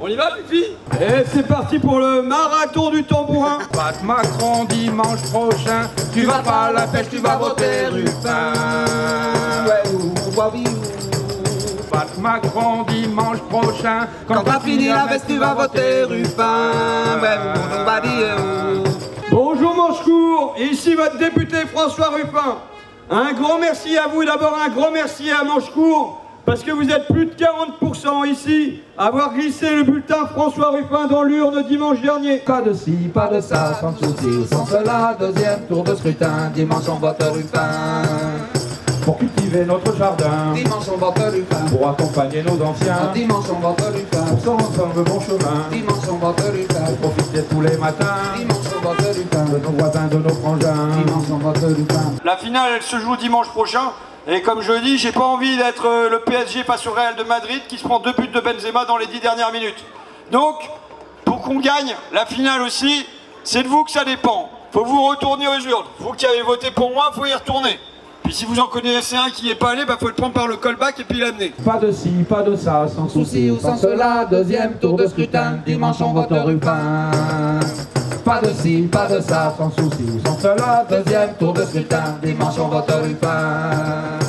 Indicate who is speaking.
Speaker 1: On y va, Fifi? Et c'est parti pour le marathon du tambourin.
Speaker 2: Pat Macron dimanche prochain, tu vas pas à la pêche, tu vas voter Ruffin. Ouais, ou, ou, oui, ou. Pat Macron dimanche prochain, quand t'as fini la veste, tu vas voter Ruffin. Ouais, ou, ou, bah, dis, ou.
Speaker 1: Bonjour Manchecourt, ici votre député François Ruffin. Un grand merci à vous, d'abord un grand merci à Manchecourt, parce que vous êtes plus de 40% ici à avoir glissé le bulletin François Ruffin dans l'urne dimanche dernier.
Speaker 2: Pas de ci, pas de ça, sans souci, sans cela, deuxième tour de scrutin, dimanche on vote Ruffin. Pour cultiver notre jardin,
Speaker 3: Dimanche on vote Ruffin.
Speaker 2: pour accompagner nos anciens,
Speaker 3: Dimanche on vote Ruffin.
Speaker 2: pour s'en rendre le bon chemin,
Speaker 3: Dimanche on vote Ruffin.
Speaker 2: pour profiter tous les matins
Speaker 3: Dimanche on vote Ruffin.
Speaker 2: de nos voisins, de nos frangins.
Speaker 3: Dimanche on vote Ruffin.
Speaker 1: La finale, elle se joue dimanche prochain. Et comme je dis, j'ai pas envie d'être euh, le PSG face au Real de Madrid qui se prend deux buts de Benzema dans les dix dernières minutes. Donc, pour qu'on gagne la finale aussi, c'est de vous que ça dépend. Faut vous retourner aux urnes. Vous qui avez voté pour moi, faut y retourner. Puis si vous en connaissez un qui n'est pas allé, bah faut le prendre par le callback et puis l'amener.
Speaker 2: Pas de ci, pas de ça, sans souci ou sans cela, deuxième tour de scrutin, dimanche on vote Ruffin. Pas de ci, pas de ça, sans souci ou sans cela, deuxième tour de scrutin, dimanche on vote Ruffin.